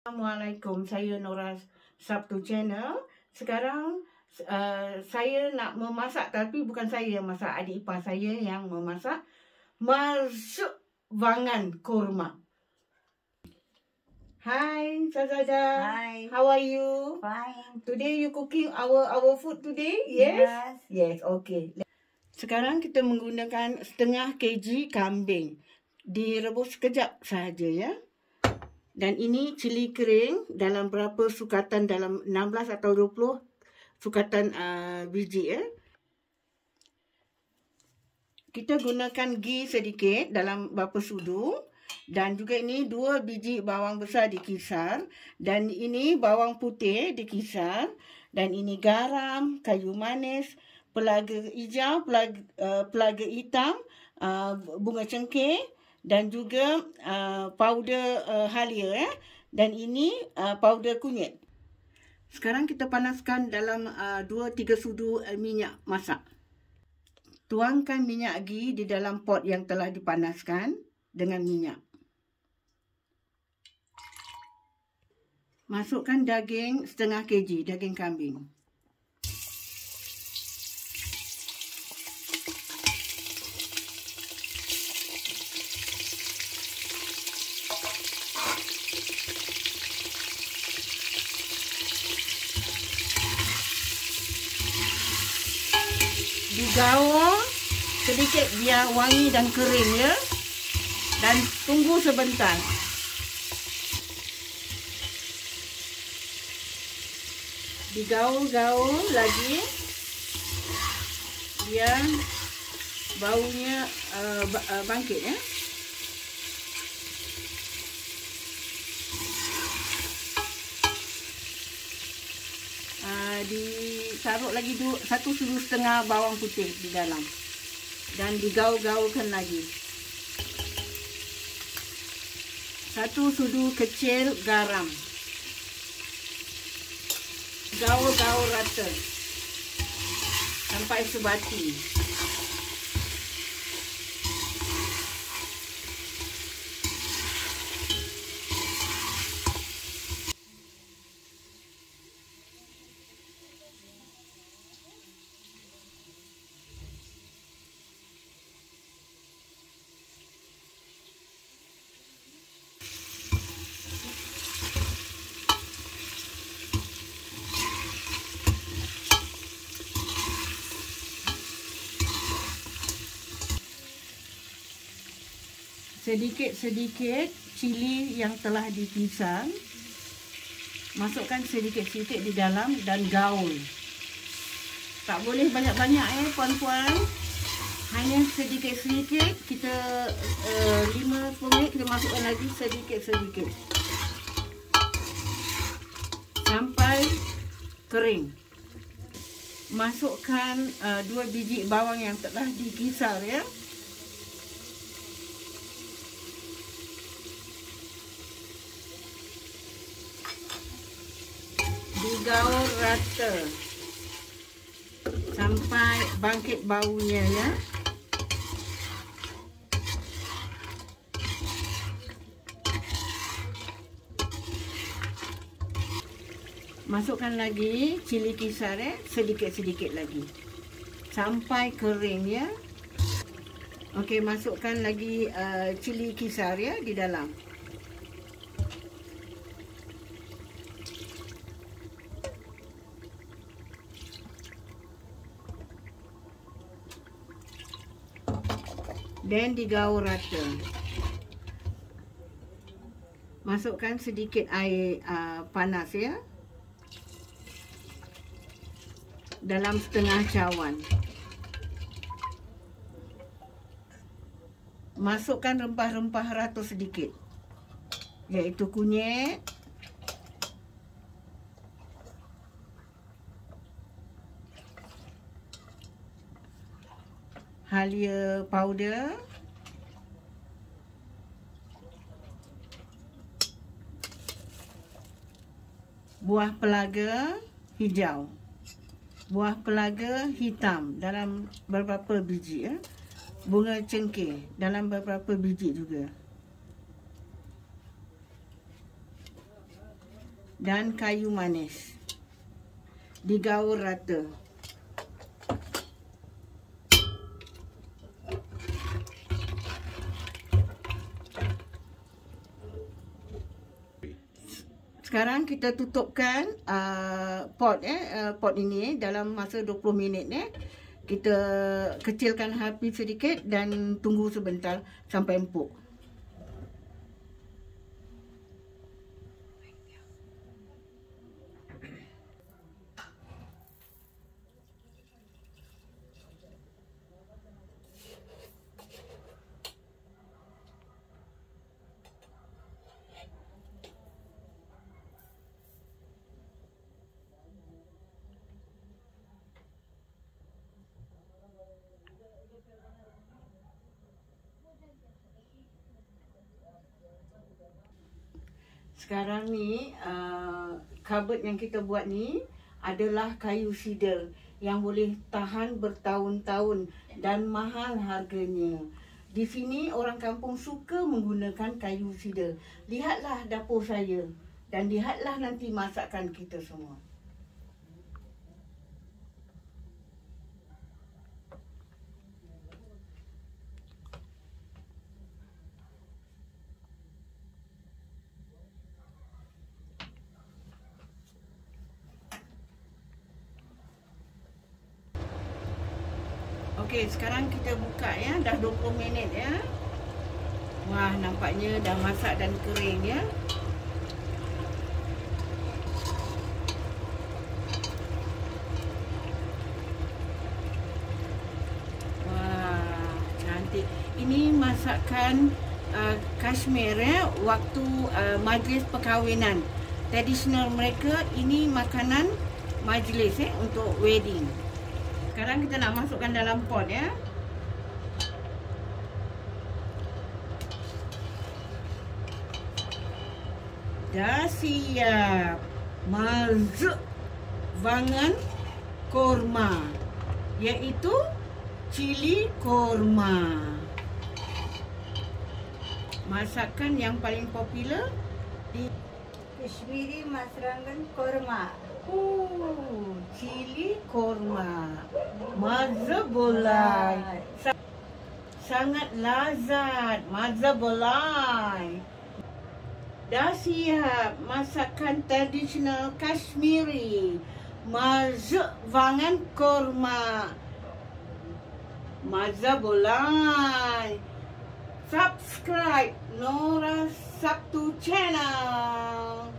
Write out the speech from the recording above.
Assalamualaikum, saya Nora Sabtu Channel. Sekarang uh, saya nak memasak tapi bukan saya yang masak, adik ipar saya yang memasak. Masuk vangan kurma. Hi, Sazada. Hi. How are you? Fine. Today you cooking our our food today? Yes. Yes, okay. Sekarang kita menggunakan setengah kg kambing. Direbus sekejap sahaja ya. Dan ini cili kering dalam berapa sukatan dalam 16 atau 20 sukatan uh, biji ya. Kita gunakan ghee sedikit dalam berapa sudu dan juga ini dua biji bawang besar dikisar. Dan ini bawang putih dikisar. Dan ini garam, kayu manis, pelaga hijau, pelaga, uh, pelaga hitam, uh, bunga cengkeh dan juga uh, powder uh, halia ya. Dan ini uh, powder kunyit. Sekarang kita panaskan dalam 2-3 uh, sudu uh, minyak masak. Tuangkan minyak ghee di dalam pot yang telah dipanaskan dengan minyak. Masukkan daging setengah kg, daging kambing. Digaul sedikit biar wangi dan kering ya. Dan tunggu sebentar. Digaul-gaul lagi. Biar baunya uh, bangkit ya. Ditaruh lagi dua, satu sudu setengah bawang putih di dalam. Dan digaul-gaulkan lagi. Satu sudu kecil garam. Gaul-gaul rata sampai sebati sedikit-sedikit cili yang telah dipisang. Masukkan sedikit-sedikit di dalam dan gaul. Tak boleh banyak-banyak eh puan-puan. Hanya sedikit-sedikit kita uh, eh, 5 minit kita masukkan lagi sedikit-sedikit. Sampai kering. Masukkan uh, dua biji bawang yang telah dikisar ya digaul rata. Sampai bangkit baunya ya. Masukkan lagi cili kisar ya. Sedikit-sedikit lagi. Sampai kering ya. Okey masukkan lagi uh, cili kisar ya di dalam dan digaul rata. Masukkan sedikit air uh, panas ya. Dalam setengah cawan. Masukkan rempah-rempah rata sedikit. Iaitu kunyit. Halia powder buah pelaga hijau buah pelaga hitam dalam beberapa biji ya bunga cengkeh dalam beberapa biji juga dan kayu manis. Digaul rata. Sekarang kita tutupkan uh, pot eh uh, pot ini dalam masa 20 minit eh. Kita kecilkan api sedikit dan tunggu sebentar sampai empuk. Sekarang ni uh, cupboard yang kita buat ni adalah kayu cedar yang boleh tahan bertahun-tahun dan mahal harganya. Di sini orang kampung suka menggunakan kayu cedar. Lihatlah dapur saya dan lihatlah nanti masakan kita semua. Okey, sekarang kita buka ya. Dah 20 minit ya. Wah, nampaknya dah masak dan kering ya. Ini masakan uh, Kashmir ya. Waktu uh, majlis perkahwinan. Tradisional mereka, ini makanan majlis eh, untuk wedding. Sekarang kita nak masukkan dalam pot ya. Dah siap. Mazuk vangan korma. Iaitu cili korma. Masakan yang paling popular di Kashmiri Masrangan Korma. Cili korma. Mazza bolai. Sangat lazat. Mazza bolai. Dah siap masakan tradisional Kashmiri. Mazza vangan korma. Mazza bolai. Subscribe Nora Sabtu channel.